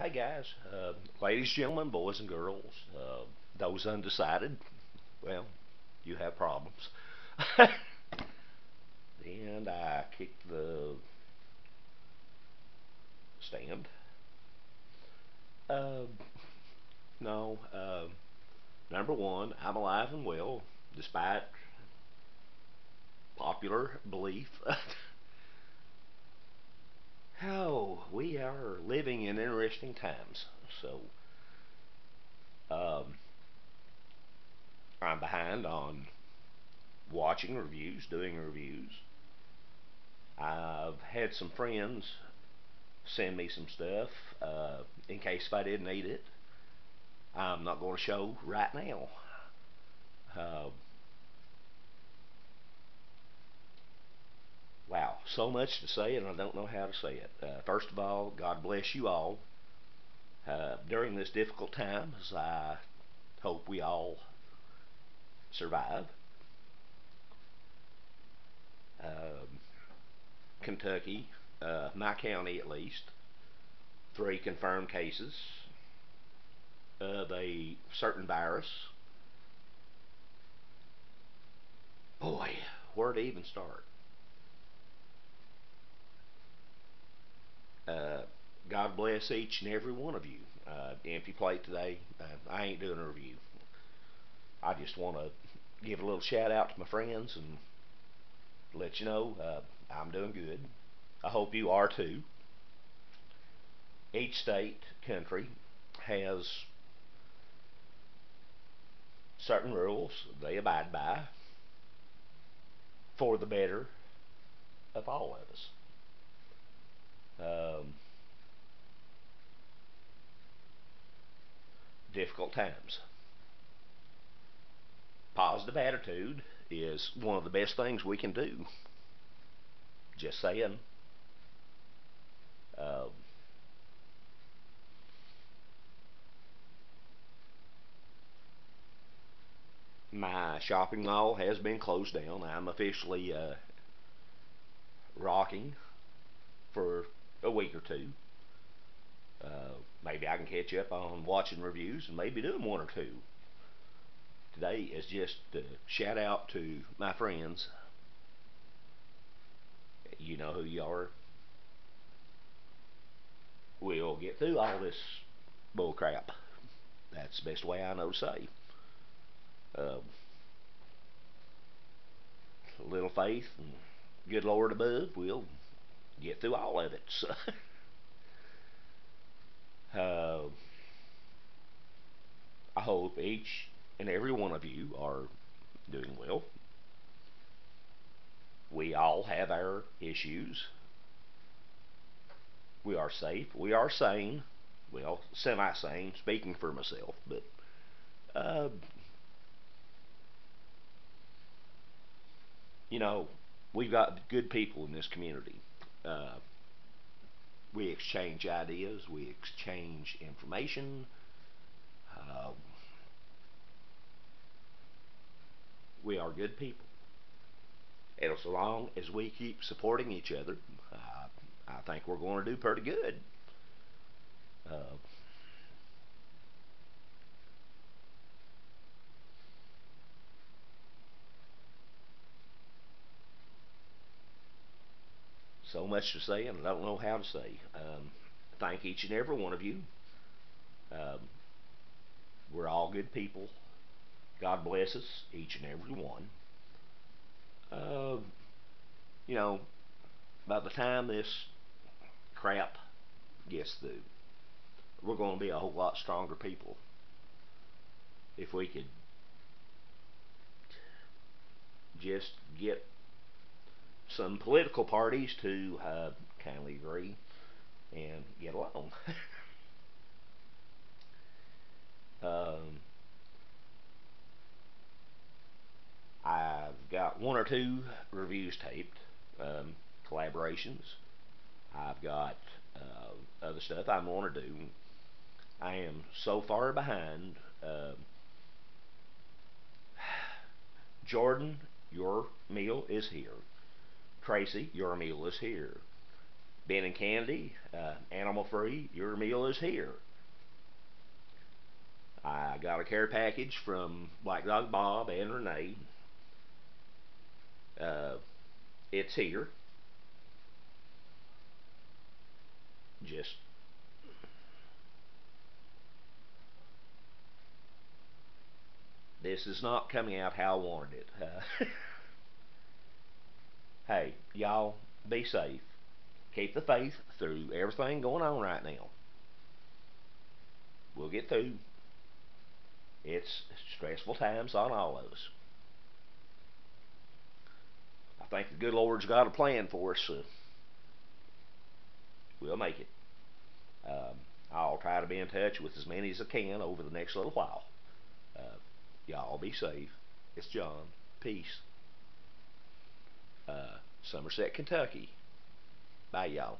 Hey guys, uh, ladies, gentlemen, boys and girls, uh, those undecided, well, you have problems. and I kicked the stand. Uh, no, uh, number one, I'm alive and well, despite popular belief. Oh, we are living in interesting times. So, um, I'm behind on watching reviews, doing reviews. I've had some friends send me some stuff uh, in case if I didn't need it. I'm not going to show right now. Uh, so much to say, and I don't know how to say it. Uh, first of all, God bless you all uh, during this difficult time, as I hope we all survive. Um, Kentucky, uh, my county at least, three confirmed cases of a certain virus. Boy, where to even start? Uh, God bless each and every one of you. Uh, empty plate today. Uh, I ain't doing a review. I just want to give a little shout out to my friends and let you know uh, I'm doing good. I hope you are too. Each state, country has certain rules they abide by for the better of all of us. Um, difficult times. Positive attitude is one of the best things we can do. Just saying. Um, my shopping mall has been closed down. I'm officially uh, rocking for a week or two. Uh, maybe I can catch up on watching reviews and maybe doing one or two. Today is just a shout out to my friends. You know who you are. We'll get through all this bull crap. That's the best way I know to say. Um, little faith and good Lord above, we'll get through all of it. So, uh, I hope each and every one of you are doing well. We all have our issues. We are safe. We are sane. Well, semi sane, speaking for myself, but uh, you know, we've got good people in this community. Uh, we exchange ideas, we exchange information. Uh, we are good people. And as long as we keep supporting each other, uh, I think we're going to do pretty good. Uh, so much to say, and I don't know how to say. Um, thank each and every one of you. Um, we're all good people. God bless us, each and every one. Uh, you know, by the time this crap gets through, we're going to be a whole lot stronger people. If we could just get some political parties to uh, kindly agree and get along. um, I've one or two reviews taped, um, collaborations. I've got uh, other stuff I want to do. I am so far behind. Uh, Jordan, your meal is here. Tracy, your meal is here. Ben and Candy, uh, animal free, your meal is here. I got a care package from Black Dog Bob and Renee. Uh, it's here. Just this is not coming out how I wanted it. Uh, hey, y'all, be safe. Keep the faith through everything going on right now. We'll get through. It's stressful times on all of us. I think the good Lord's got a plan for us. So we'll make it. Um, I'll try to be in touch with as many as I can over the next little while. Uh, y'all be safe. It's John. Peace. Uh, Somerset, Kentucky. Bye, y'all.